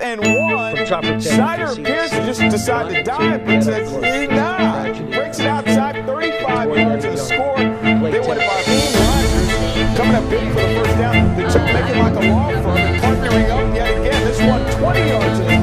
and one. Snyder appears to just decide to dive, but says, nah. Breaks it outside, 35 yards of the score. They win it by Boone Rogers. Coming up big for the first down. The two it like a law firm and partnering up yet again. This one, 20 yards the